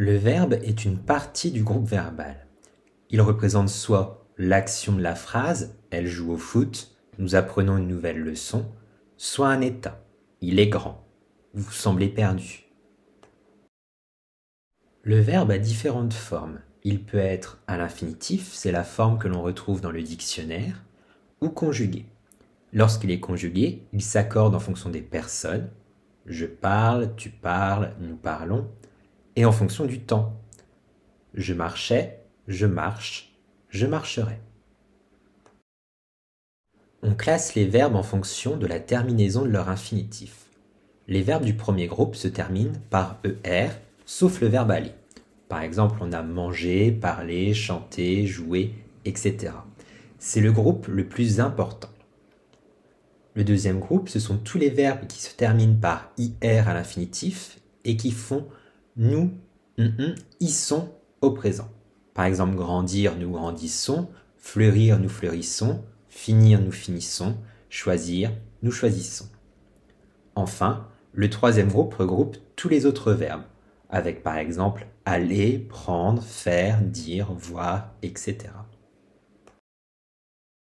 Le verbe est une partie du groupe verbal. Il représente soit l'action de la phrase, elle joue au foot, nous apprenons une nouvelle leçon, soit un état, il est grand, vous semblez perdu. Le verbe a différentes formes. Il peut être à l'infinitif, c'est la forme que l'on retrouve dans le dictionnaire, ou conjugué. Lorsqu'il est conjugué, il s'accorde en fonction des personnes. Je parle, tu parles, nous parlons, en fonction du temps. Je marchais, je marche, je marcherai. On classe les verbes en fonction de la terminaison de leur infinitif. Les verbes du premier groupe se terminent par ER, sauf le verbe aller. Par exemple, on a manger, parler, chanter, jouer, etc. C'est le groupe le plus important. Le deuxième groupe, ce sont tous les verbes qui se terminent par IR à l'infinitif et qui font nous, ils sont au présent. Par exemple, grandir, nous grandissons, fleurir, nous fleurissons, finir, nous finissons, choisir, nous choisissons. Enfin, le troisième groupe regroupe tous les autres verbes, avec par exemple aller, prendre, faire, dire, voir, etc.